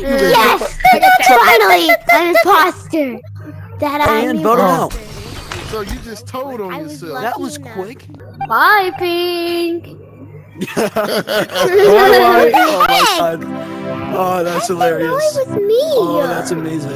Yes! Finally, an imposter. That I'm And vote oh. out. So you just told on yourself. That was enough. quick. Bye, Pink. Oh my god. Oh, that's I didn't hilarious. it was me. Oh, that's amazing.